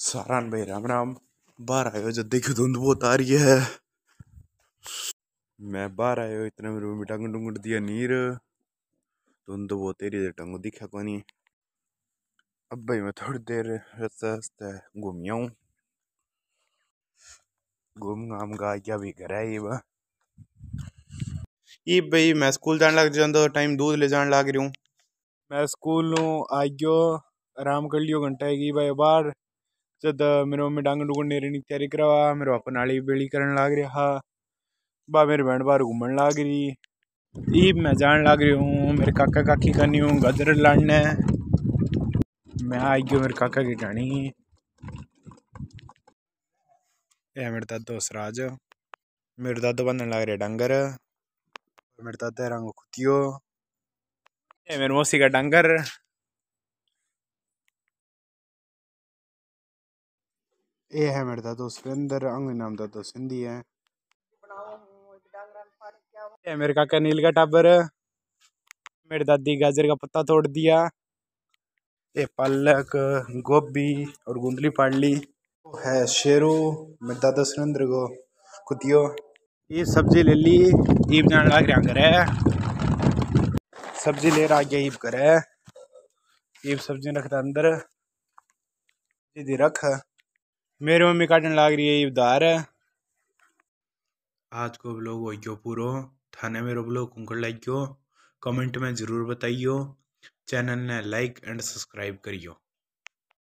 सारान भाई, राम राम। बाहर आयो जब देखो धुंध बहुत आ रही है। मैं बाहर आयो इतने में रूम टांग डूंग दिया नीर। धुंध बहुत तेरी टंगो दिखा कोनी। अब भाई मैं थोड़ी देर रास्ते रास्ते घूम आऊँ। घूम घाम गा क्या भी है ये ये भाई मैं स्कूल जाने लग जाता टाइम दूध ले जाने लग रही हूँ। मैं स्कूल आ गयो, आराम कर लियो, घंटा की भाई बाहर। जद मेरी मम्मी डांग डूंग नेरे की तैयारी करवा, मेरे पापा नाली बेली करने लाग रहा। हा बा मेरी बहन बाहर घूमने लाग रही ईब मैं जान लाग रही हूँ, मेरे काका काकी करनी हूँ, गदर लाने मैं आई गयो मेरे काका की कहानी ये मेरे दादो सराज। मेरे दादो बंधन लाग रहे डंगर। मेरे दादा रंग कुतियो ये मेरे मौसी का डंगर। ये है मेरे दादो सुरेंद्र अंग नाम दादो सिंधी है। ये मेरे काका नील का टाबर मेरी दादी गाजर का पत्ता तोड़ दिया। ये पालक, गोभी और गुंदली फाड़ ली। है शेरू, मेरे दादा सुरेंद्र को, कुतियो। ये सब्ज़ी ले ली, ईब जान लाग रहा करे सब्ज़ी ले रहा गया ईब करे ईब सब्ज़ी रखता अंदर। सीधी रख। मेरी मम्मी काटने लाग रही है उधार है। आज को ब्लॉग हो गयो पूरो। थाने में ब्लॉग कुंकड़ लग गयो। कमेंट में ज़रूर बताइयो। चैनल ने लाइक एंड सब्सक्राइब करियो।